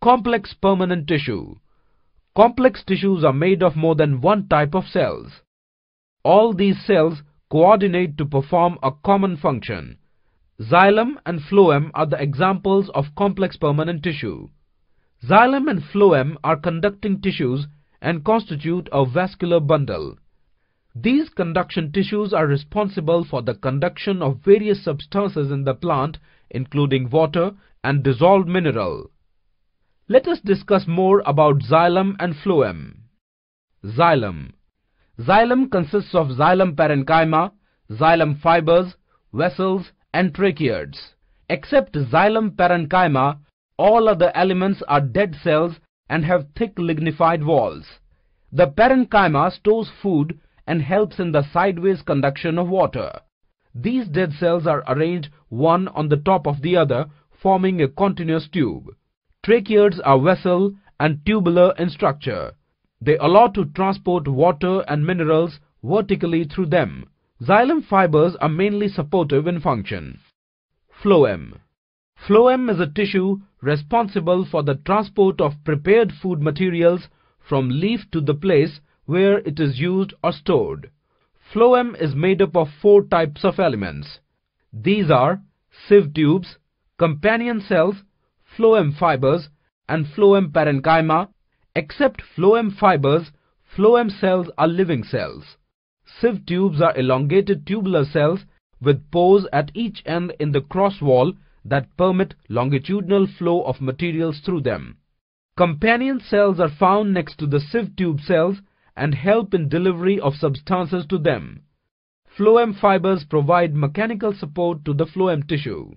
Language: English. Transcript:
Complex permanent tissue. Complex tissues are made of more than one type of cells. All these cells coordinate to perform a common function. Xylem and phloem are the examples of complex permanent tissue. Xylem and phloem are conducting tissues and constitute a vascular bundle. These conduction tissues are responsible for the conduction of various substances in the plant including water and dissolved mineral. Let us discuss more about xylem and phloem. Xylem Xylem consists of xylem parenchyma, xylem fibers, vessels and tracheids. Except xylem parenchyma, all other elements are dead cells and have thick lignified walls. The parenchyma stores food and helps in the sideways conduction of water. These dead cells are arranged one on the top of the other forming a continuous tube. Tracheids are vessel and tubular in structure. They allow to transport water and minerals vertically through them. Xylem fibers are mainly supportive in function. Phloem Phloem is a tissue responsible for the transport of prepared food materials from leaf to the place where it is used or stored. Phloem is made up of four types of elements. These are sieve tubes, companion cells, phloem fibers and phloem parenchyma. Except phloem fibers, phloem cells are living cells. Sieve tubes are elongated tubular cells with pores at each end in the cross wall that permit longitudinal flow of materials through them. Companion cells are found next to the sieve tube cells and help in delivery of substances to them. Phloem fibers provide mechanical support to the phloem tissue.